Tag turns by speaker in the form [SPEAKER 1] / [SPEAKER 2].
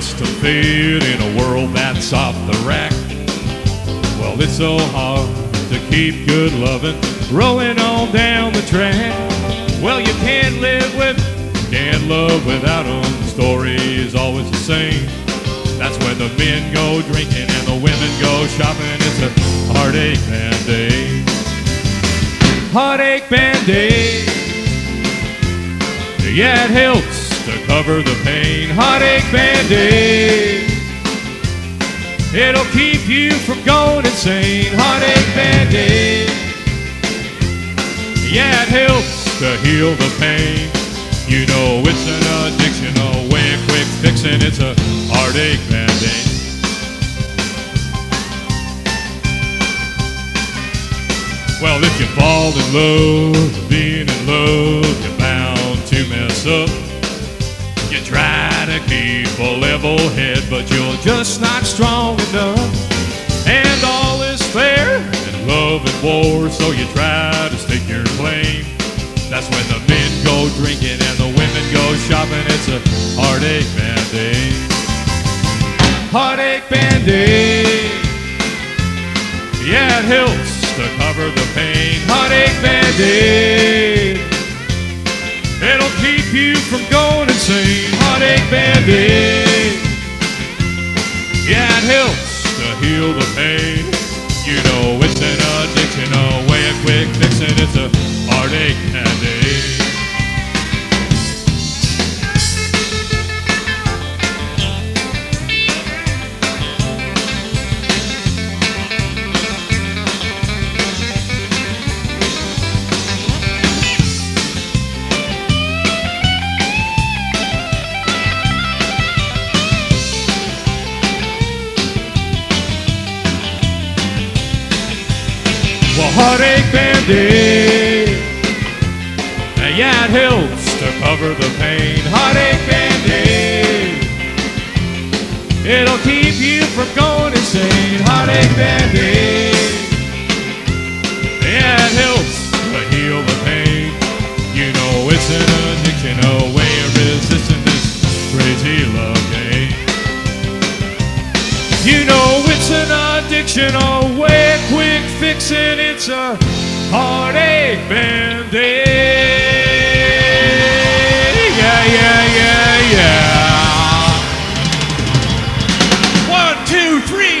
[SPEAKER 1] custom fit in a world that's off the rack. Well, it's so hard to keep good loving rolling on down the track. Well, you can't live with, can't love without 'em. The story is always the same. That's when the men go drinking and the women go shopping. It's a heartache band-aid. Heartache band-aid. Yeah, it helps to cover the pain. Heartache band-aid. It'll keep you from going insane. Heartache band-aid. Yeah, it helps to heal the pain. You know it's an addiction, a way of quick fixing. It's a heartache band-aid. Well, if you fall in love, to keep a level head, but you're just not strong enough. And all is fair in love and war, so you try to stake your claim. That's when the men go drinking and the women go shopping. It's a heartache band-aid. Heartache band-aid. Yeah, it helps to cover the pain. Heartache band-aid. You from going insane. Heartache band-aid. Yeah, it helps to heal the pain. Well, heartache band-aid. Yeah, it helps to cover the pain. Heartache band-aid. It'll keep you from going insane. Heartache band-aid. Yeah, it helps to heal the pain. You know it's an addiction, a way of resisting this crazy love game. You know it's an addiction, a way break fixing, it's a heartache bandage. Yeah, yeah, yeah, yeah. One, two, three.